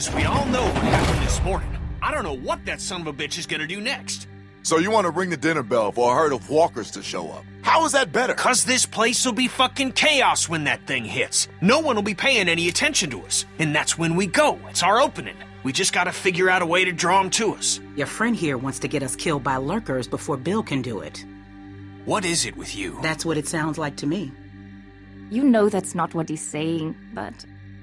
Because we all know what happened this morning. I don't know what that son of a bitch is gonna do next. So you want to ring the dinner bell for a herd of walkers to show up? How is that better? Cause this place will be fucking chaos when that thing hits. No one will be paying any attention to us. And that's when we go. It's our opening. We just gotta figure out a way to draw them to us. Your friend here wants to get us killed by lurkers before Bill can do it. What is it with you? That's what it sounds like to me. You know that's not what he's saying, but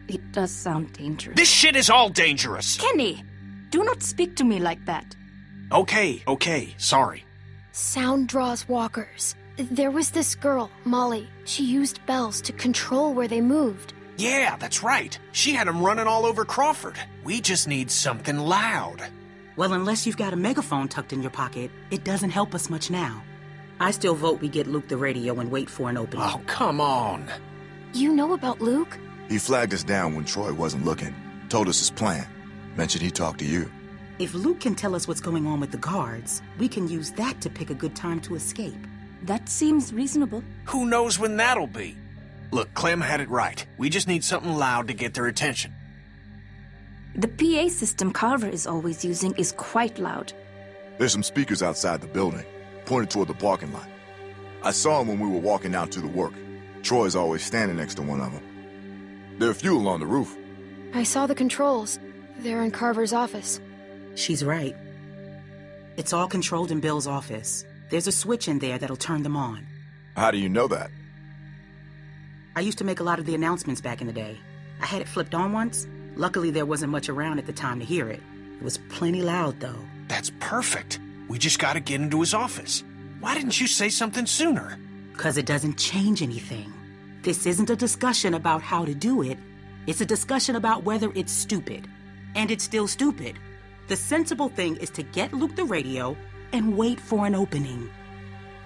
it does sound dangerous. This shit is all dangerous. Kenny, do not speak to me like that. Okay, okay, sorry. Sound draws walkers. There was this girl, Molly. She used bells to control where they moved. Yeah, that's right. She had them running all over Crawford. We just need something loud. Well, unless you've got a megaphone tucked in your pocket, it doesn't help us much now. I still vote we get Luke the radio and wait for an opening. Oh, come on. You know about Luke? He flagged us down when Troy wasn't looking. Told us his plan. Mentioned he talked to you. If Luke can tell us what's going on with the guards, we can use that to pick a good time to escape. That seems reasonable. Who knows when that'll be? Look, Clem had it right. We just need something loud to get their attention. The PA system Carver is always using is quite loud. There's some speakers outside the building, pointed toward the parking lot. I saw them when we were walking out to the work. Troy's always standing next to one of them. There fuel on the roof. I saw the controls. They're in Carver's office. She's right. It's all controlled in Bill's office. There's a switch in there that'll turn them on. How do you know that? I used to make a lot of the announcements back in the day. I had it flipped on once. Luckily, there wasn't much around at the time to hear it. It was plenty loud, though. That's perfect. We just gotta get into his office. Why didn't you say something sooner? Because it doesn't change anything. This isn't a discussion about how to do it, it's a discussion about whether it's stupid. And it's still stupid. The sensible thing is to get Luke the radio and wait for an opening.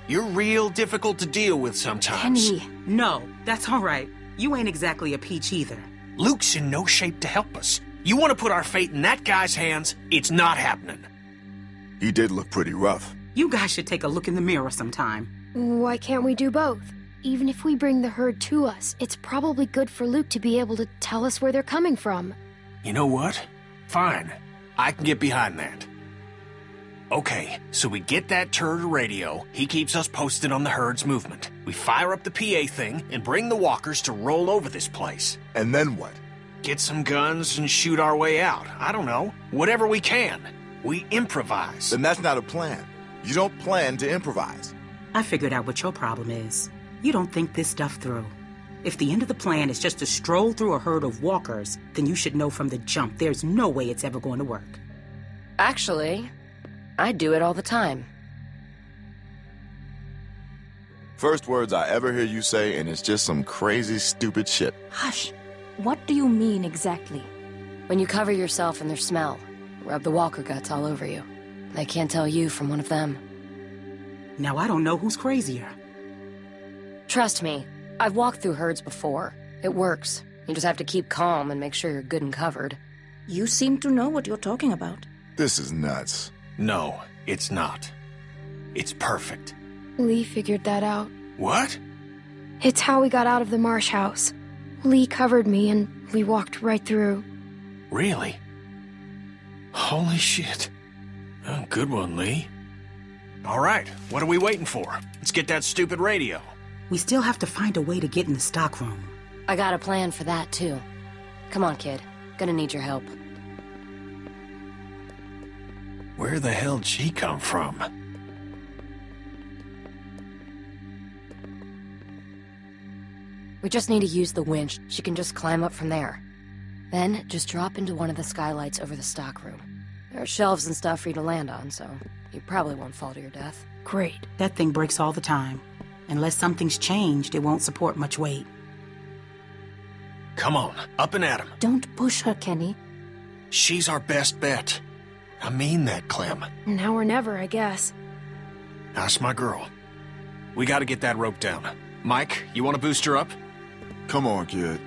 You're real difficult to deal with sometimes. Kenny, No, that's all right. You ain't exactly a peach either. Luke's in no shape to help us. You want to put our fate in that guy's hands? It's not happening. He did look pretty rough. You guys should take a look in the mirror sometime. Why can't we do both? Even if we bring the herd to us, it's probably good for Luke to be able to tell us where they're coming from. You know what? Fine. I can get behind that. Okay, so we get that turd radio. He keeps us posted on the herd's movement. We fire up the PA thing and bring the walkers to roll over this place. And then what? Get some guns and shoot our way out. I don't know. Whatever we can. We improvise. Then that's not a plan. You don't plan to improvise. I figured out what your problem is. You don't think this stuff through. If the end of the plan is just to stroll through a herd of walkers, then you should know from the jump there's no way it's ever going to work. Actually, I do it all the time. First words I ever hear you say, and it's just some crazy, stupid shit. hush. What do you mean exactly? When you cover yourself in their smell, rub the walker guts all over you. They can't tell you from one of them. Now I don't know who's crazier. Trust me, I've walked through herds before. It works. You just have to keep calm and make sure you're good and covered. You seem to know what you're talking about. This is nuts. No, it's not. It's perfect. Lee figured that out. What? It's how we got out of the marsh house. Lee covered me and we walked right through. Really? Holy shit. Oh, good one, Lee. All right, what are we waiting for? Let's get that stupid radio. We still have to find a way to get in the stockroom. I got a plan for that, too. Come on, kid. Gonna need your help. Where the hell'd she come from? We just need to use the winch. She can just climb up from there. Then, just drop into one of the skylights over the stockroom. There are shelves and stuff for you to land on, so you probably won't fall to your death. Great. That thing breaks all the time. Unless something's changed, it won't support much weight. Come on, up and at him. Don't push her, Kenny. She's our best bet. I mean that, Clem. Now or never, I guess. That's my girl. We gotta get that rope down. Mike, you wanna boost her up? Come on, kid.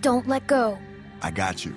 Don't let go. I got you.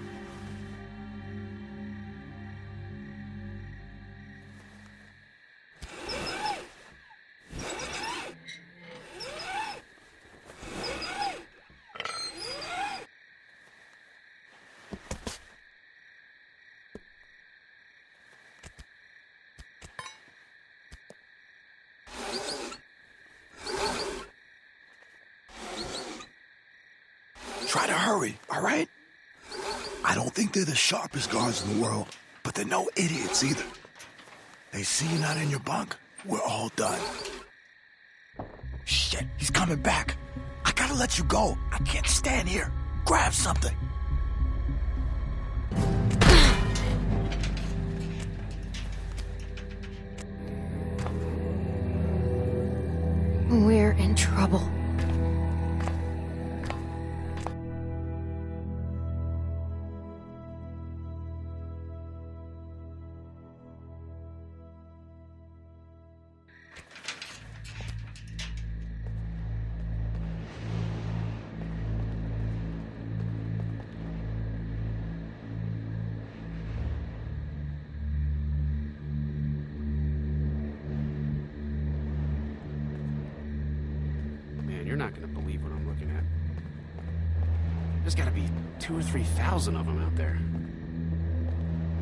The sharpest guards in the world, but they're no idiots either. They see you not in your bunk, we're all done. Shit, he's coming back. I gotta let you go. I can't stand here. Grab something. We're in trouble. Thousand of them out there.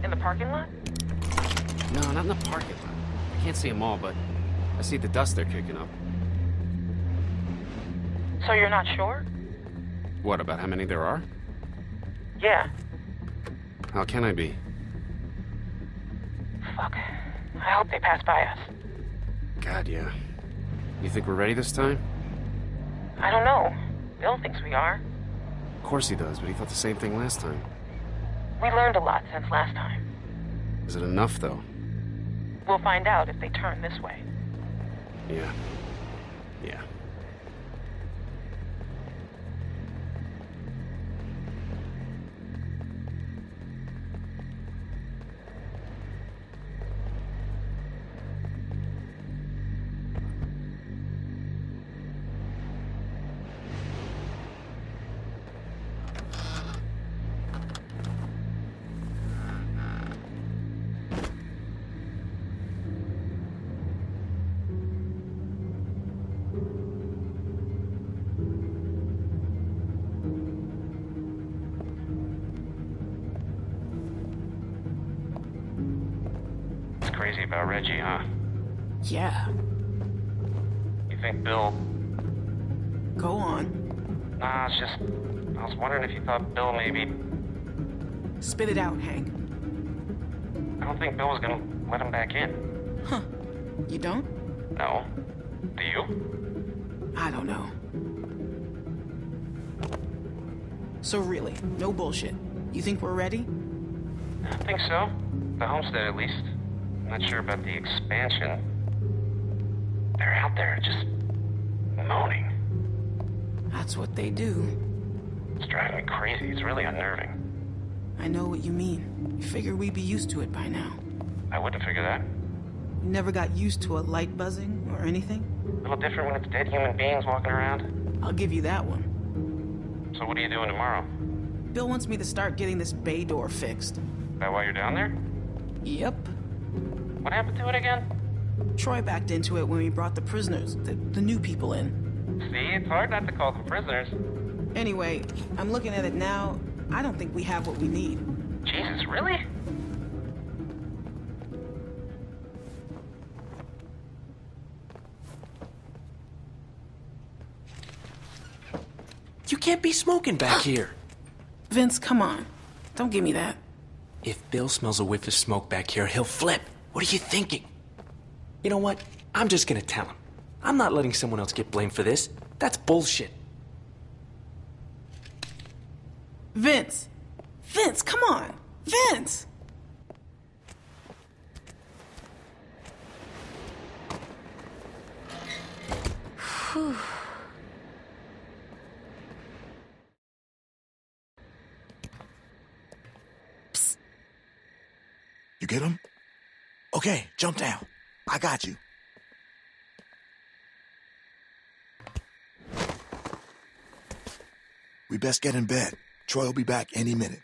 In the parking lot? No, not in the parking lot. I can't see them all, but I see the dust they're kicking up. So you're not sure? What, about how many there are? Yeah. How can I be? Fuck. I hope they pass by us. God, yeah. You think we're ready this time? I don't know. Bill thinks we are. Of course he does, but he thought the same thing last time. We learned a lot since last time. Is it enough, though? We'll find out if they turn this way. Yeah. Yeah. Yeah, You think Bill. go on. Nah, it's just. I was wondering if you thought Bill maybe. Spit it out, Hank. I don't think Bill was gonna let him back in. Huh. You don't? No. Do you? I don't know. So really, no bullshit. You think we're ready? I think so. The homestead, at least. I'm not sure about the expansion. Out there just. moaning. That's what they do. It's driving me crazy. It's really unnerving. I know what you mean. You figure we'd be used to it by now. I wouldn't figure that. You never got used to a light buzzing or anything? A little different when it's dead human beings walking around. I'll give you that one. So, what are you doing tomorrow? Bill wants me to start getting this bay door fixed. That why you're down there? Yep. What happened to it again? Troy backed into it when we brought the prisoners, the, the new people in. See, it's hard not to call them prisoners. Anyway, I'm looking at it now. I don't think we have what we need. Jesus, really? You can't be smoking back here. Vince, come on. Don't give me that. If Bill smells a whiff of smoke back here, he'll flip. What are you thinking? You know what? I'm just gonna tell him. I'm not letting someone else get blamed for this. That's bullshit. Vince! Vince, come on! Vince! Whew. You get him? Okay, jump down. I got you. We best get in bed. Troy will be back any minute.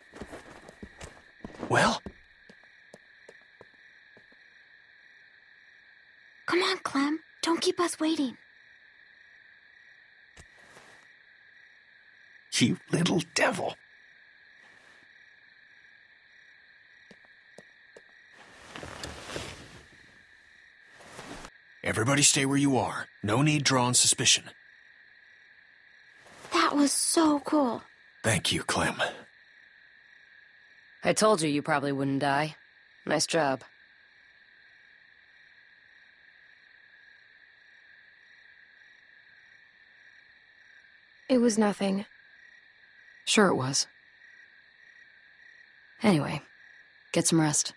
Well, Come on, Clem. Don't keep us waiting. you little devil. Everybody stay where you are. No need drawing suspicion. That was so cool. Thank you, Clem. I told you you probably wouldn't die. Nice job. It was nothing. Sure it was. Anyway, get some rest.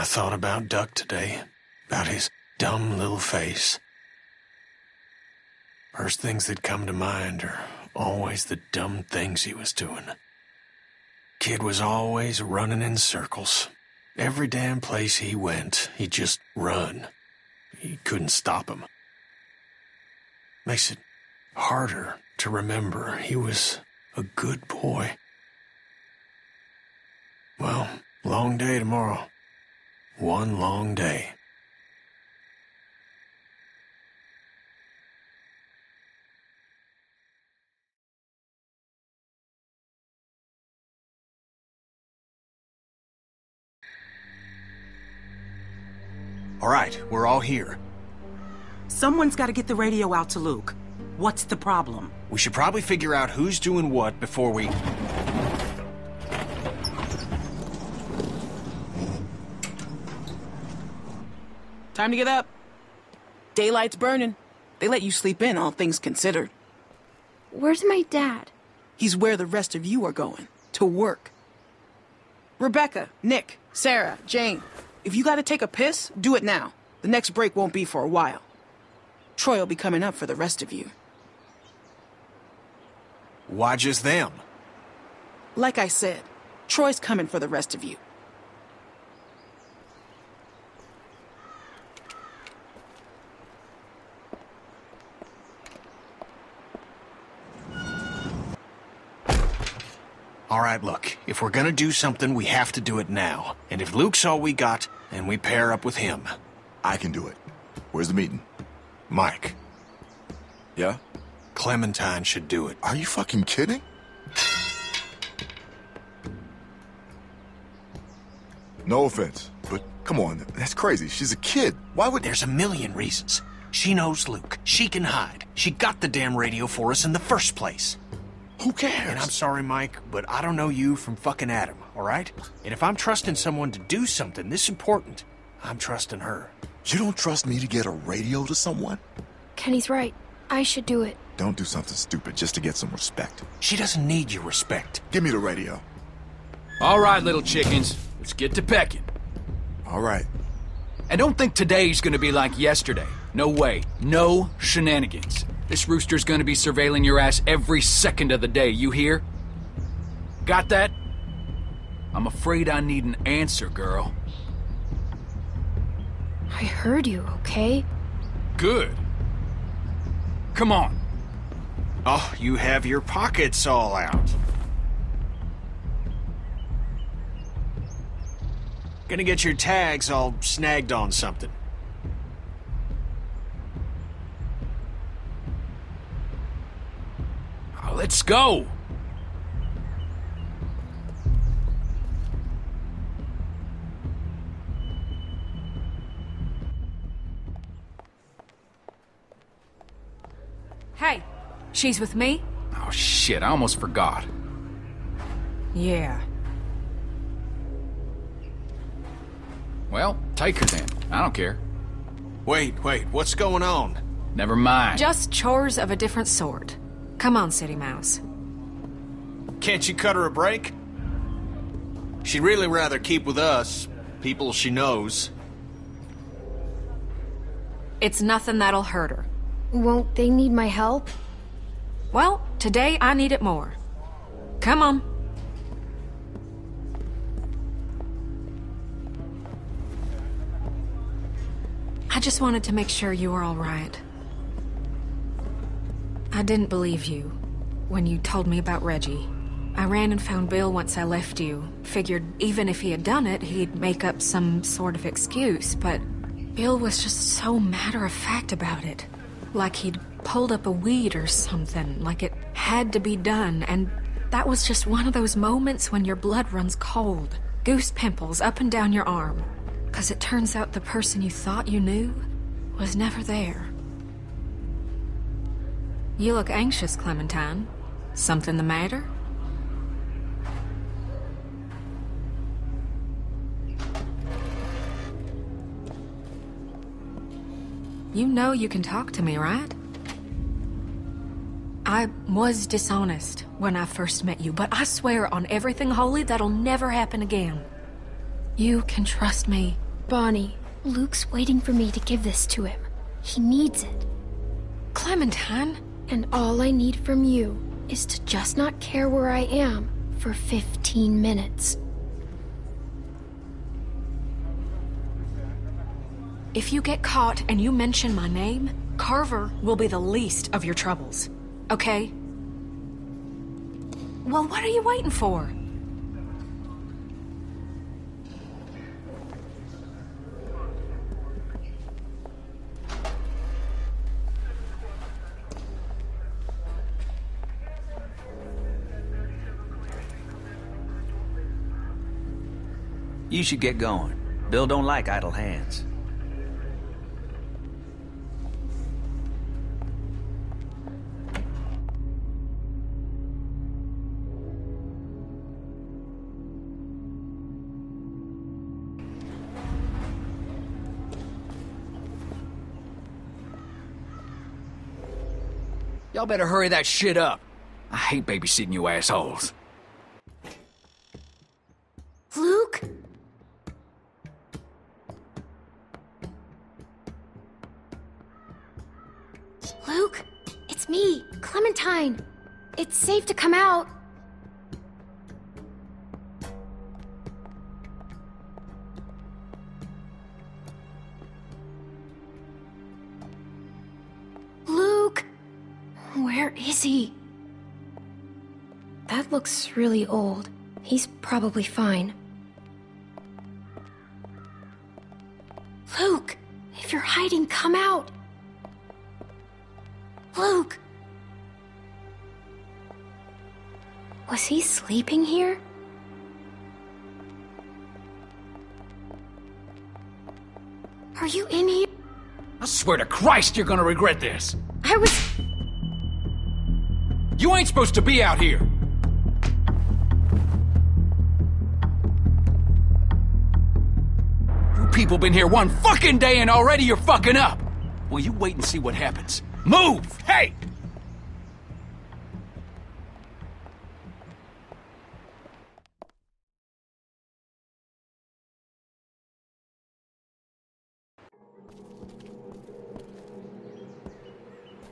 I thought about Duck today, about his dumb little face. First things that come to mind are always the dumb things he was doing. Kid was always running in circles. Every damn place he went, he'd just run. He couldn't stop him. Makes it harder to remember he was a good boy. Well, long day tomorrow. One long day. All right, we're all here. Someone's got to get the radio out to Luke. What's the problem? We should probably figure out who's doing what before we. Time to get up. Daylight's burning. They let you sleep in, all things considered. Where's my dad? He's where the rest of you are going to work. Rebecca, Nick, Sarah, Jane, if you gotta take a piss, do it now. The next break won't be for a while. Troy will be coming up for the rest of you. Why just them? Like I said, Troy's coming for the rest of you. All right, look, if we're gonna do something, we have to do it now. And if Luke's all we got, then we pair up with him. I can do it. Where's the meeting? Mike, Yeah? Clementine should do it. Are you fucking kidding? No offense, but come on, that's crazy. She's a kid. Why would... There's a million reasons. She knows Luke. She can hide. She got the damn radio for us in the first place. Who cares? And I'm sorry, Mike, but I don't know you from fucking Adam, all right? And if I'm trusting someone to do something this important, I'm trusting her. You don't trust me to get a radio to someone? Kenny's right. I should do it. Don't do something stupid just to get some respect. She doesn't need your respect. Give me the radio. All right, little chickens. Let's get to pecking. All right. And don't think today's gonna be like yesterday. No way. No shenanigans. This rooster's gonna be surveilling your ass every second of the day, you hear? Got that? I'm afraid I need an answer, girl. I heard you, okay? Good. Come on. Oh, you have your pockets all out. Gonna get your tags all snagged on something. Let's go. Hey, she's with me? Oh, shit, I almost forgot. Yeah. Well, take her then. I don't care. Wait, wait, what's going on? Never mind. Just chores of a different sort. Come on, City Mouse. Can't you cut her a break? She'd really rather keep with us, people she knows. It's nothing that'll hurt her. Won't they need my help? Well, today I need it more. Come on. I just wanted to make sure you were all right. I didn't believe you when you told me about Reggie. I ran and found Bill once I left you. Figured even if he had done it, he'd make up some sort of excuse, but Bill was just so matter of fact about it. Like he'd pulled up a weed or something, like it had to be done, and that was just one of those moments when your blood runs cold. Goose pimples up and down your arm. Because it turns out the person you thought you knew was never there. You look anxious, Clementine. Something the matter? You know you can talk to me, right? I was dishonest when I first met you, but I swear on everything holy that'll never happen again. You can trust me. Bonnie, Luke's waiting for me to give this to him. He needs it. Clementine? And all I need from you is to just not care where I am for 15 minutes. If you get caught and you mention my name, Carver will be the least of your troubles. Okay? Well, what are you waiting for? You should get going. Bill don't like idle hands. Y'all better hurry that shit up. I hate babysitting you assholes. Luke? Me, Clementine. It's safe to come out. Luke! Where is he? That looks really old. He's probably fine. Luke! If you're hiding, come out! Luke! Was he sleeping here? Are you in here? I swear to Christ you're gonna regret this. I was. You ain't supposed to be out here. You people been here one fucking day and already you're fucking up. Well, you wait and see what happens. Move! Hey!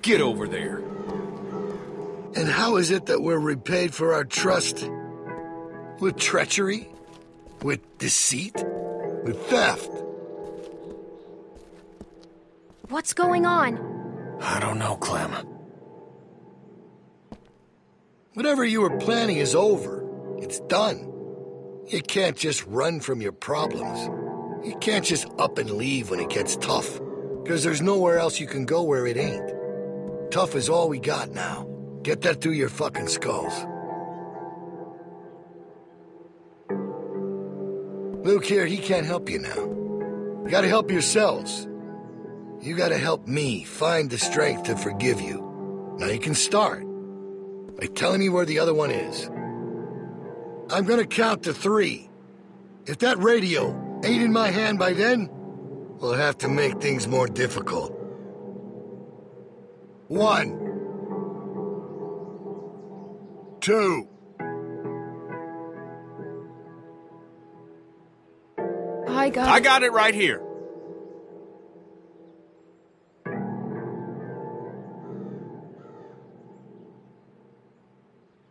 Get over there. And how is it that we're repaid for our trust? With treachery? With deceit? With theft? What's going on? I don't know, Clem. Whatever you were planning is over. It's done. You can't just run from your problems. You can't just up and leave when it gets tough. Because there's nowhere else you can go where it ain't. Tough is all we got now. Get that through your fucking skulls. Luke here, he can't help you now. You gotta help yourselves. You gotta help me find the strength to forgive you. Now you can start by telling me where the other one is. I'm gonna count to three. If that radio ain't in my hand by then, we'll have to make things more difficult. One. Two. I got. I got it right here.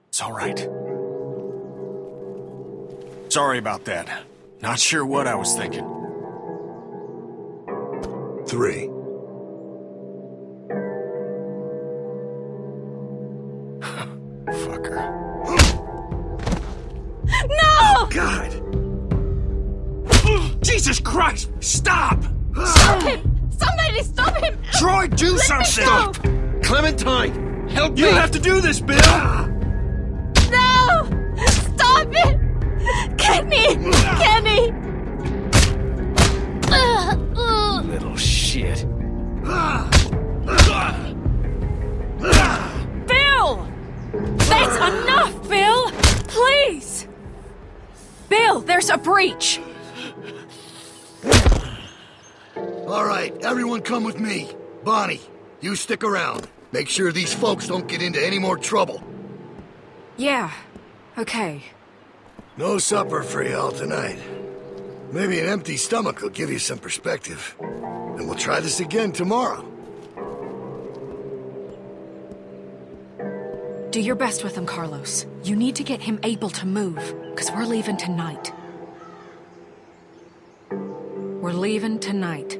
It's all right. Sorry about that. Not sure what I was thinking. Three. Christ! Stop! Stop him! Somebody stop him! Troy, do Let something! Stop! Clementine! Help you me! You have to do this, Bill! No! Stop it! Kenny! Kenny! Little shit. Bill! That's enough, Bill! Please! Bill, there's a breach! All right, everyone come with me. Bonnie, you stick around. Make sure these folks don't get into any more trouble. Yeah, okay. No supper for y'all tonight. Maybe an empty stomach will give you some perspective. And we'll try this again tomorrow. Do your best with him, Carlos. You need to get him able to move, because we're leaving tonight. We're leaving tonight.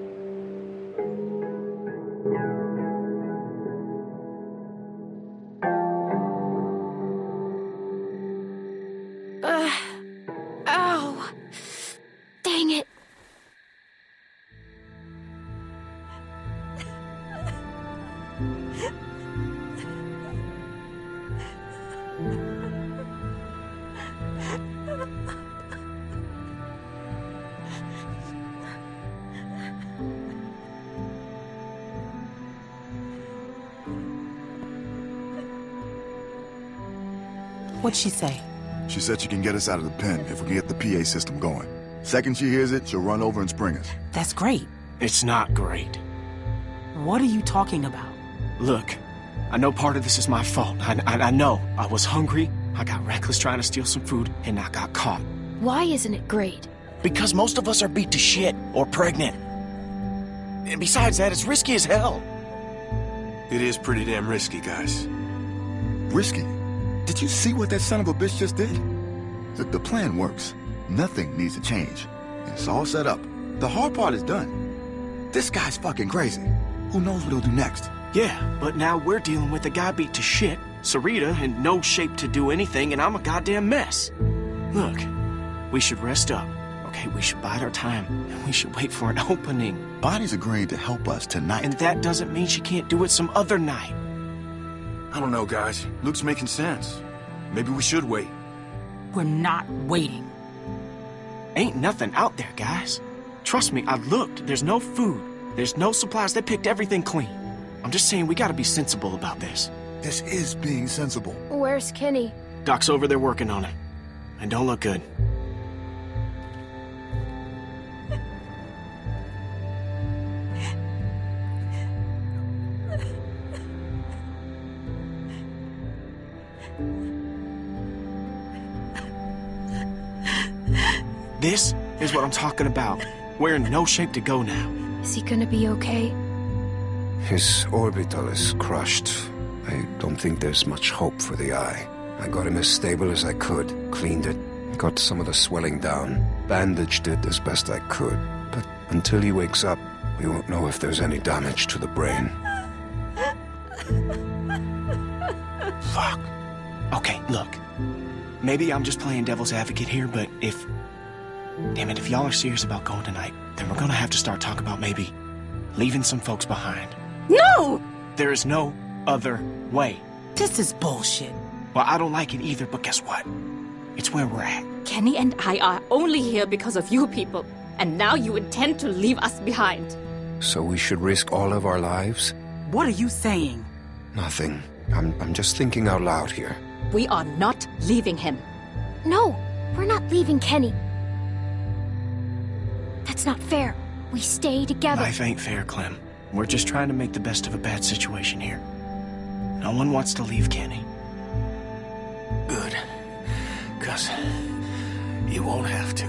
What'd she say? She said she can get us out of the pen if we can get the PA system going. Second she hears it, she'll run over and spring us. That's great. It's not great. What are you talking about? Look, I know part of this is my fault. I, I, I know. I was hungry, I got reckless trying to steal some food, and I got caught. Why isn't it great? Because most of us are beat to shit or pregnant. And besides that, it's risky as hell. It is pretty damn risky, guys. Risky? Did you see what that son of a bitch just did? Look, the plan works. Nothing needs to change. It's all set up. The hard part is done. This guy's fucking crazy. Who knows what he'll do next? Yeah, but now we're dealing with a guy beat to shit, Sarita in no shape to do anything, and I'm a goddamn mess. Look, we should rest up. Okay, we should bide our time, and we should wait for an opening. Bonnie's agreeing to help us tonight. And that doesn't mean she can't do it some other night. I don't know, guys. Luke's making sense. Maybe we should wait. We're not waiting. Ain't nothing out there, guys. Trust me, I looked. There's no food. There's no supplies. They picked everything clean. I'm just saying we gotta be sensible about this. This is being sensible. Where's Kenny? Doc's over there working on it. And don't look good. This is what I'm talking about. We're in no shape to go now. Is he gonna be okay? His orbital is crushed. I don't think there's much hope for the eye. I got him as stable as I could, cleaned it, got some of the swelling down, bandaged it as best I could. But until he wakes up, we won't know if there's any damage to the brain. Fuck. Okay, look. Maybe I'm just playing devil's advocate here, but if. Damn it, if y'all are serious about going tonight, then we're gonna have to start talking about maybe leaving some folks behind. No! There is no other way. This is bullshit. Well, I don't like it either, but guess what? It's where we're at. Kenny and I are only here because of you people, and now you intend to leave us behind. So we should risk all of our lives? What are you saying? Nothing. I'm, I'm just thinking out loud here. We are not leaving him. No, we're not leaving Kenny. That's not fair. We stay together. Life ain't fair, Clem. We're just trying to make the best of a bad situation here. No one wants to leave Kenny. Good. Because you won't have to.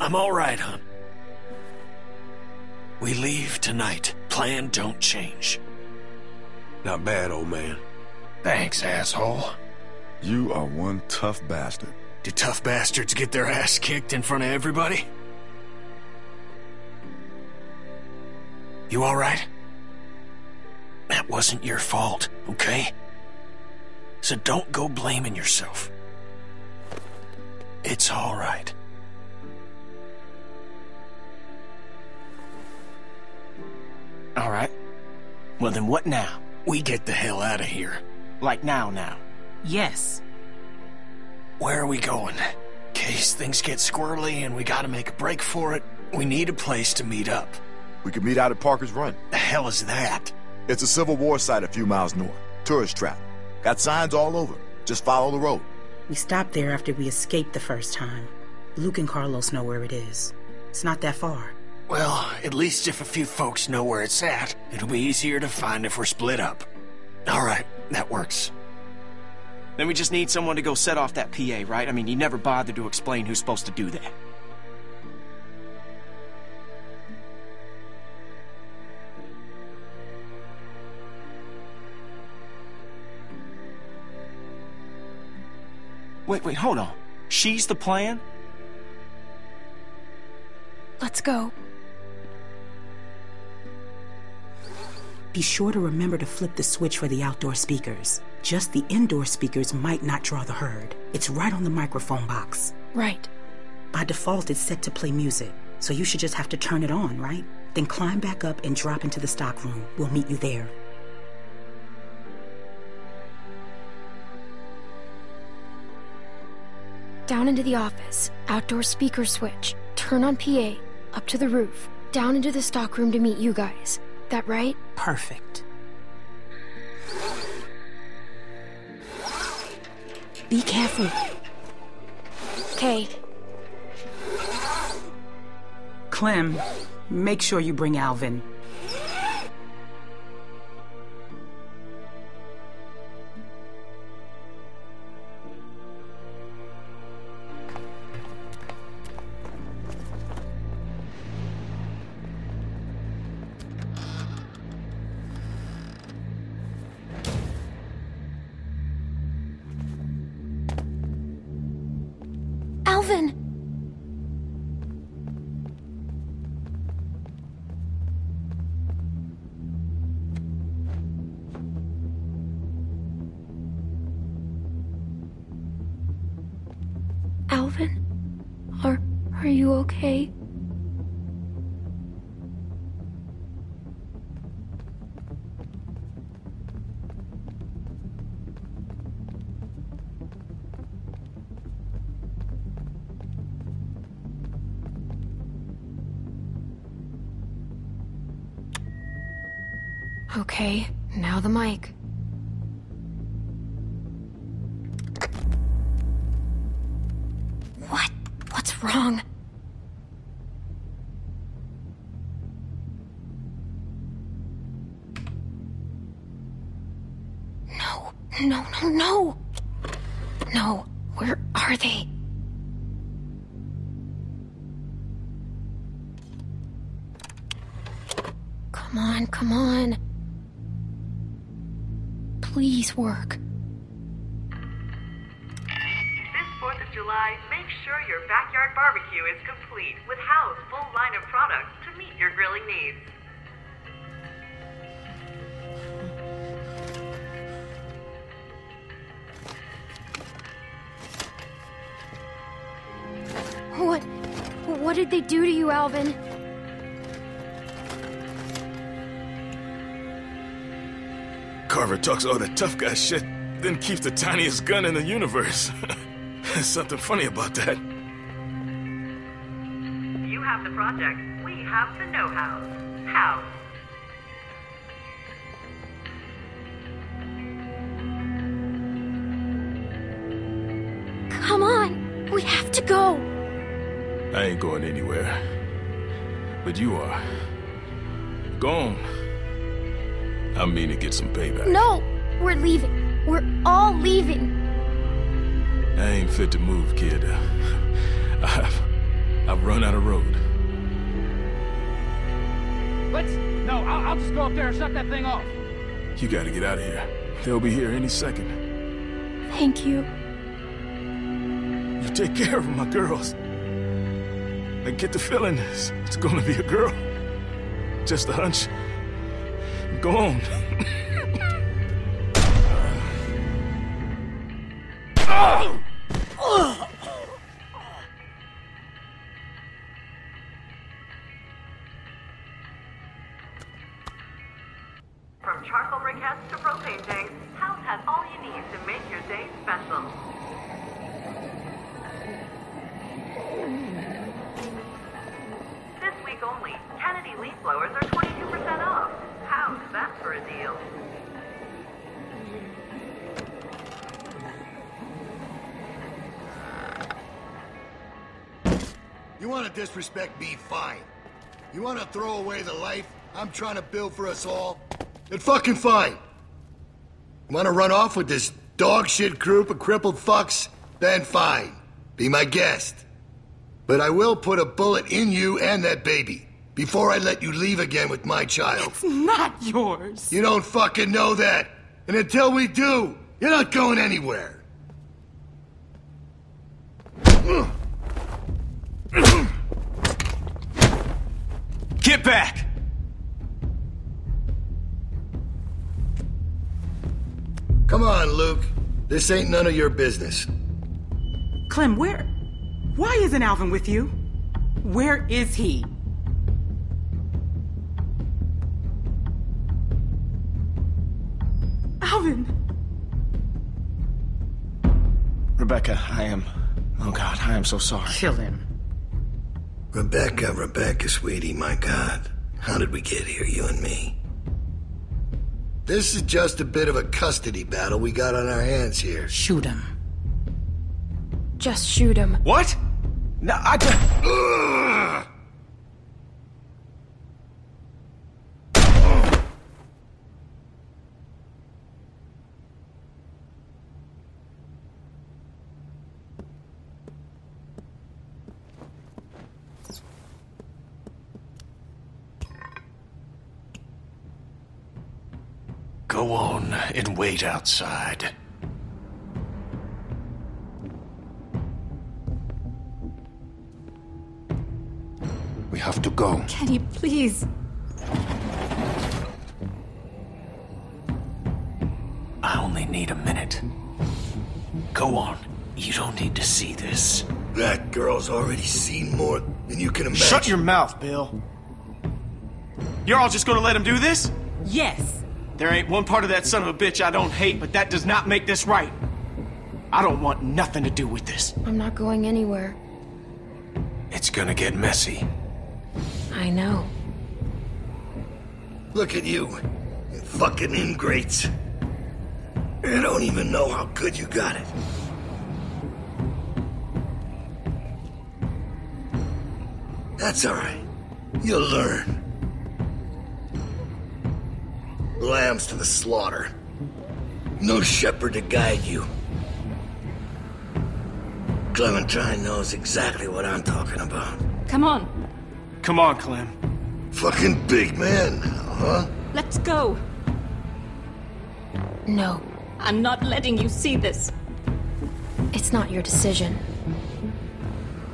I'm all right, hon. We leave tonight. Plan don't change. Not bad, old man. Thanks, asshole. You are one tough bastard. Do tough bastards get their ass kicked in front of everybody? You alright? That wasn't your fault, okay? So don't go blaming yourself. It's alright. Alright. Well then what now? We get the hell out of here. Like now now. Yes. Where are we going? In case things get squirrely and we gotta make a break for it, we need a place to meet up. We could meet out at Parker's Run. The hell is that? It's a Civil War site a few miles north. Tourist trap. Got signs all over. Just follow the road. We stopped there after we escaped the first time. Luke and Carlos know where it is. It's not that far. Well, at least if a few folks know where it's at, it'll be easier to find if we're split up. All right, that works. Then we just need someone to go set off that PA, right? I mean, you never bothered to explain who's supposed to do that. Wait, wait, hold on. She's the plan? Let's go. Be sure to remember to flip the switch for the outdoor speakers. Just the indoor speakers might not draw the herd. It's right on the microphone box. Right. By default, it's set to play music, so you should just have to turn it on, right? Then climb back up and drop into the stock room. We'll meet you there. Down into the office, outdoor speaker switch, turn on PA, up to the roof, down into the stockroom to meet you guys. That right? Perfect. Be careful. Okay. Clem, make sure you bring Alvin. Alvin! Are you okay? Okay, now the mic. Work. This 4th of July, make sure your backyard barbecue is complete with Howe's full line of products to meet your grilling needs. What? What did they do to you, Alvin? Carver talks all that tough guy shit, then keeps the tiniest gun in the universe. There's something funny about that. You have the project, we have the know-how. Howe. Come on! We have to go! I ain't going anywhere. But you are. Go on. I mean to get some payback. No! We're leaving. We're all leaving. I ain't fit to move, kid. I've, I've run out of road. Let's. No, I'll, I'll just go up there and shut that thing off. You gotta get out of here. They'll be here any second. Thank you. You take care of my girls. I get the feeling it's, it's gonna be a girl. Just a hunch. Go You want to disrespect me, fine. You want to throw away the life I'm trying to build for us all? Then fucking fine. You want to run off with this dog shit group of crippled fucks? Then fine. Be my guest. But I will put a bullet in you and that baby before I let you leave again with my child. It's not yours. You don't fucking know that. And until we do, you're not going anywhere. Get back! Come on, Luke. This ain't none of your business. Clem, where. Why isn't Alvin with you? Where is he? Alvin! Rebecca, I am. Oh God, I am so sorry. Kill him. Rebecca, Rebecca, sweetie, my God. How did we get here, you and me? This is just a bit of a custody battle we got on our hands here. Shoot him. Just shoot him. What? No, I don't. Go on and wait outside. We have to go. Kenny, please. I only need a minute. Go on. You don't need to see this. That girl's already seen more than you can imagine. Shut your mouth, Bill. You're all just gonna let him do this? Yes. There ain't one part of that son of a bitch I don't hate, but that does not make this right. I don't want nothing to do with this. I'm not going anywhere. It's gonna get messy. I know. Look at you. you fucking ingrates. I don't even know how good you got it. That's alright. You'll learn. Lambs to the slaughter. No shepherd to guide you. Clementine knows exactly what I'm talking about. Come on. Come on, Clem. Fucking big man, huh? Let's go. No, I'm not letting you see this. it's not your decision.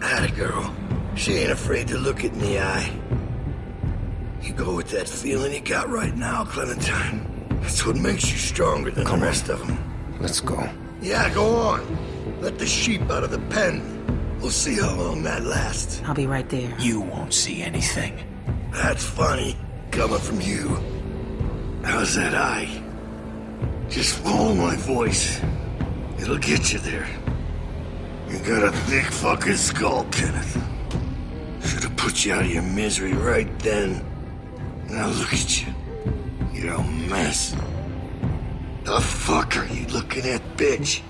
Atta girl. She ain't afraid to look it in the eye. You go with that feeling you got right now, Clementine. That's what makes you stronger than the rest of them. Let's go. Yeah, go on. Let the sheep out of the pen. We'll see how long that lasts. I'll be right there. You won't see anything. That's funny, coming from you. How's that eye? Just follow my voice. It'll get you there. You got a thick fucking skull, Kenneth. Should have put you out of your misery right then. Now look at you. You don't mess. The fuck are you looking at, bitch?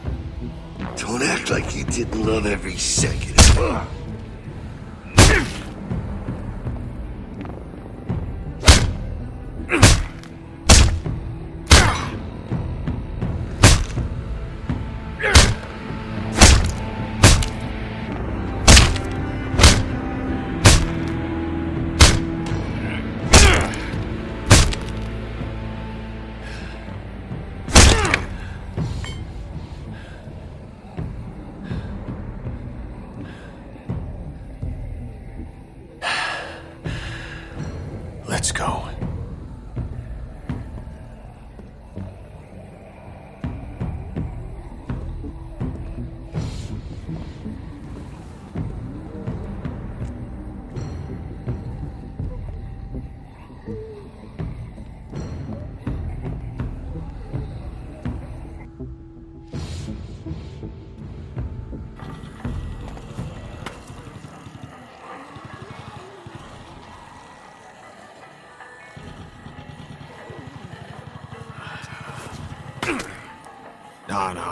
Don't act like you didn't love every second. Ugh.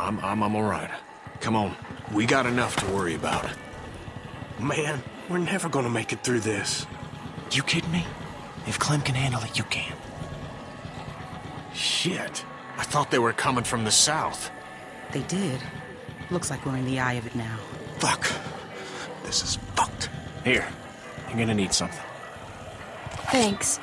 I'm, I'm, I'm all right. Come on. We got enough to worry about. Man, We're never gonna make it through this. You kidding me? If Clem can handle it, you can. Shit. I thought they were coming from the south. They did. Looks like we're in the eye of it now. Fuck. This is fucked. Here, you're gonna need something. Thanks.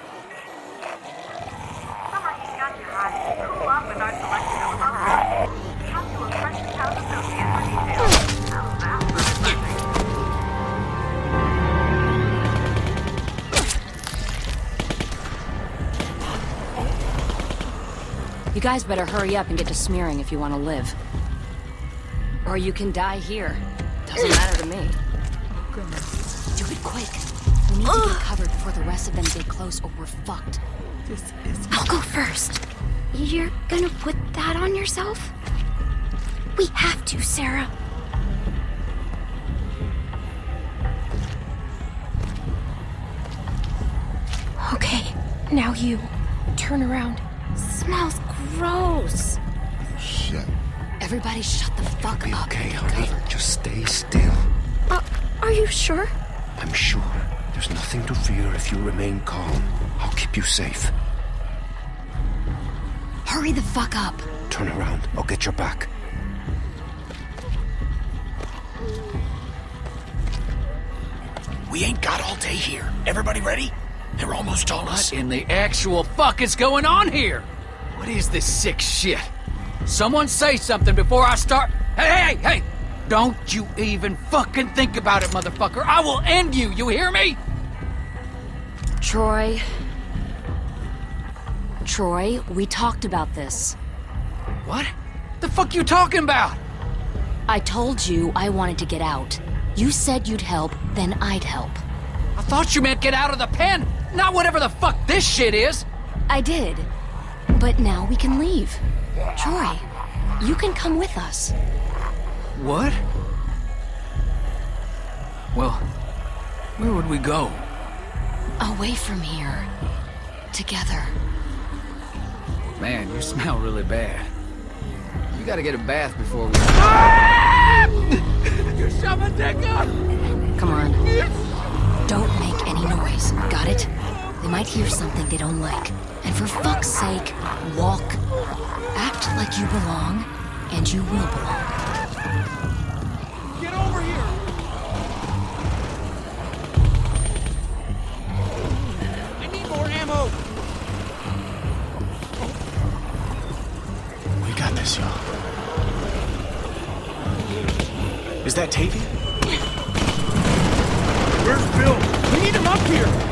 You guys better hurry up and get to smearing if you want to live. Or you can die here. Doesn't matter to me. Do it quick. We need to get covered before the rest of them get close or we're fucked. This is. I'll go first. You're gonna put that on yourself? We have to, Sarah. Okay, now you. Turn around. Smells gross. Shit. Everybody shut the fuck up. Okay, honey. Just stay still. Uh, are you sure? I'm sure. There's nothing to fear if you remain calm. I'll keep you safe. Hurry the fuck up. Turn around. I'll get your back. We ain't got all day here. Everybody ready? They're almost on us. What in the actual fuck is going on here? What is this sick shit? Someone say something before I start. Hey, hey, hey! Don't you even fucking think about it, motherfucker. I will end you, you hear me? Troy. Troy, we talked about this. What? The fuck you talking about? I told you I wanted to get out. You said you'd help, then I'd help. I thought you meant get out of the pen, not whatever the fuck this shit is. I did. But now we can leave. Troy, you can come with us. What? Well, where would we go? Away from here. Together. Man, you smell really bad. You gotta get a bath before we. you shut my dick up! Come on. Don't make any noise. Got it? They might hear something they don't like. And for fuck's sake, walk. Act like you belong, and you will belong. Get over here! I need more ammo! We got this, y'all. Is that Tavia? Where's Bill? We need him up here.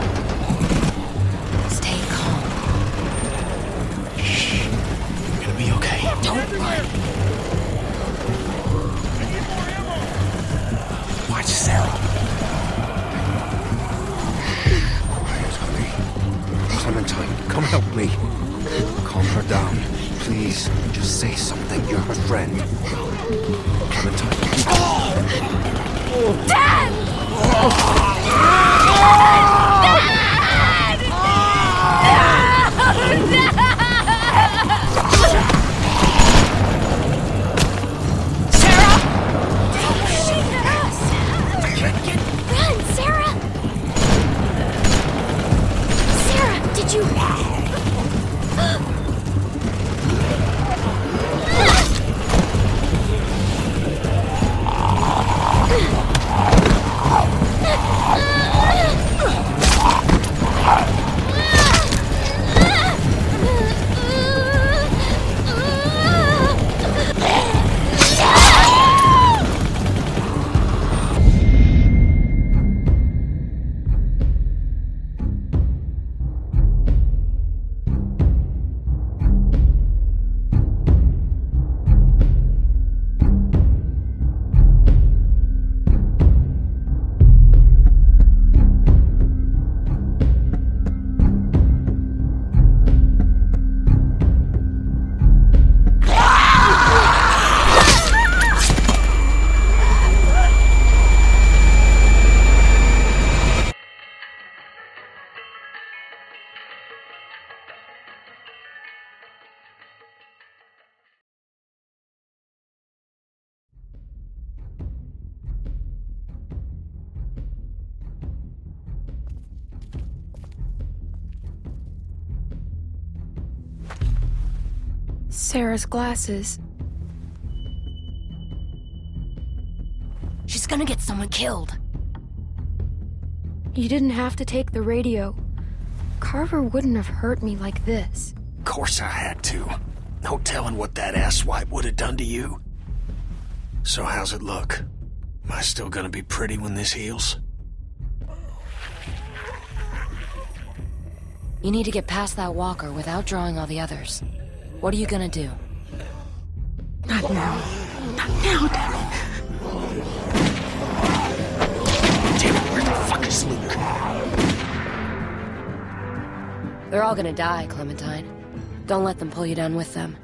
Dad! Run, Sarah's glasses. She's gonna get someone killed. You didn't have to take the radio. Carver wouldn't have hurt me like this. Of course I had to. No telling what that asswipe would have done to you. So how's it look? Am I still gonna be pretty when this heals? You need to get past that walker without drawing all the others. What are you gonna do? Not now. Not now, damn it. Damn it, where the fuck is Luke? They're all gonna die, Clementine. Don't let them pull you down with them.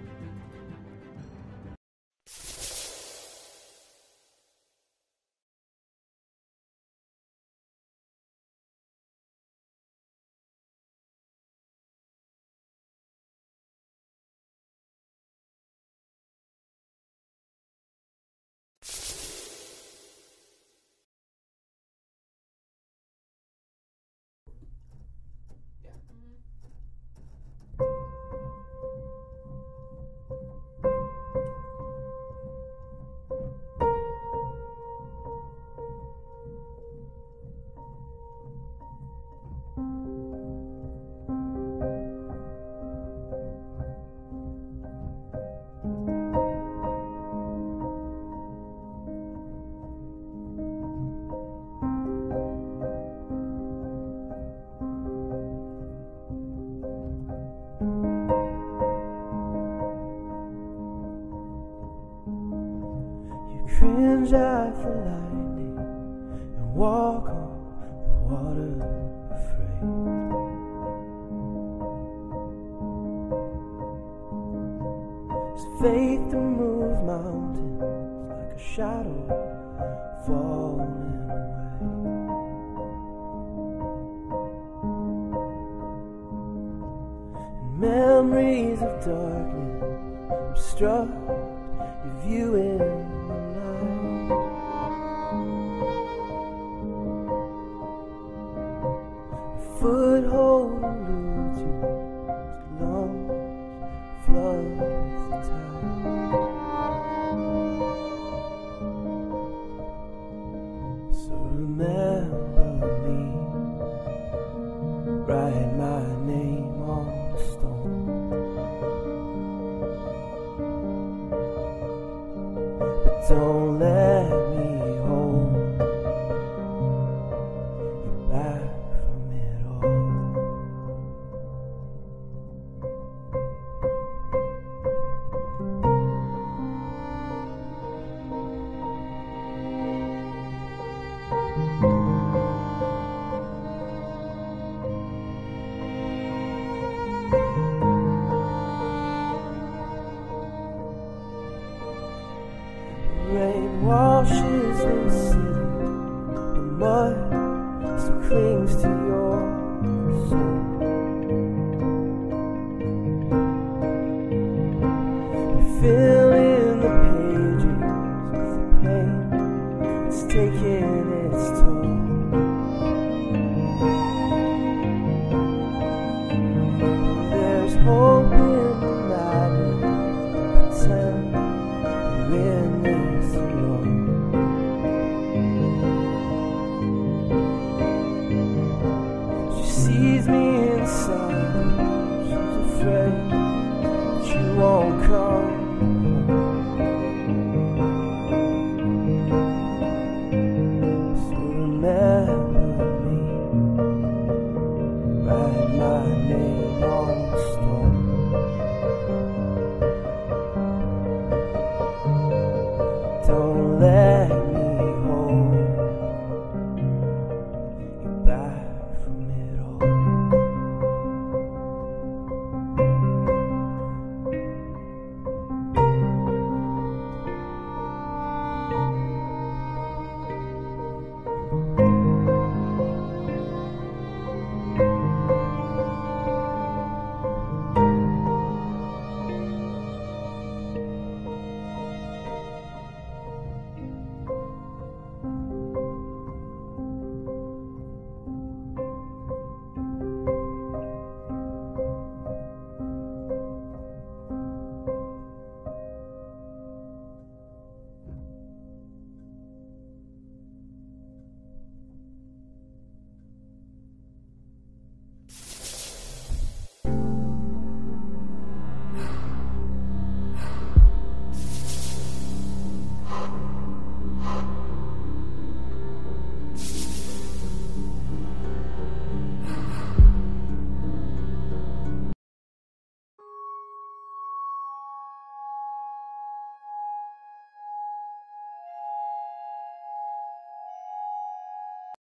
Don't let me name on the stone.